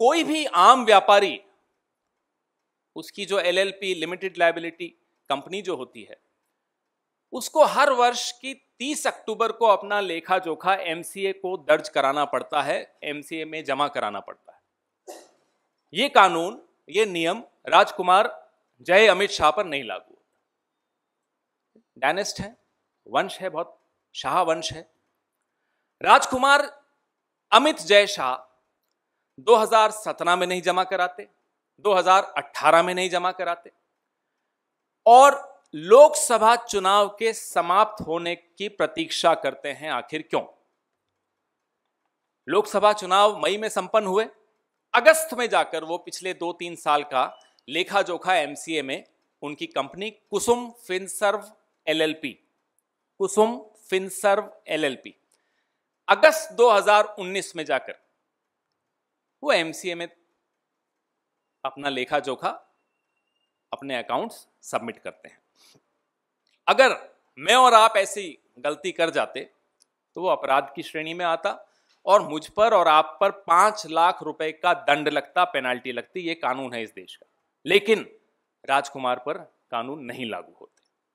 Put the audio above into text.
कोई भी आम व्यापारी, उसकी जो एलएलपी, लिमिटेड लाइबिलिटी कंपनी जो होती है, उसको हर वर्ष की 30 अक्टूबर को अपना लेखा जोखा एमसीए को दर्ज कराना पड़ता है एमसीए में जमा कराना पड़ता है। ये कानून, ये नियम राजकुमार जय अमित शाह पर नहीं लागू होता। डायनेस्ट है, वंश है बहुत शाह वंश है। राजकुमार अमित जय शाह 2017 में नहीं जमा कराते 2018 में नहीं जमा कराते। और लोकसभा चुनाव के समाप्त होने की प्रतीक्षा करते हैं, आखिर क्यों? लोकसभा चुनाव मई में संपन्न हुए, अगस्त में जाकर वो पिछले दो तीन साल का लेखा जोखा एमसीए में उनकी company Kusum Finserv LLP Kusum Finserv LLP अगस्त 2019 में जाकर वो एमसीए में अपना लेखा जोखा, अपने अकाउंट्स सबमिट करते हैं। अगर मैं और आप ऐसी गलती कर जाते तो वो अपराध की श्रेणी में आता और मुझ पर और आप पर पाँच लाख रुपए का दंड लगता पेनाल्टी लगती, ये कानून है इस देश का। लेकिन राजकुमार पर कानून नहीं लागू होता।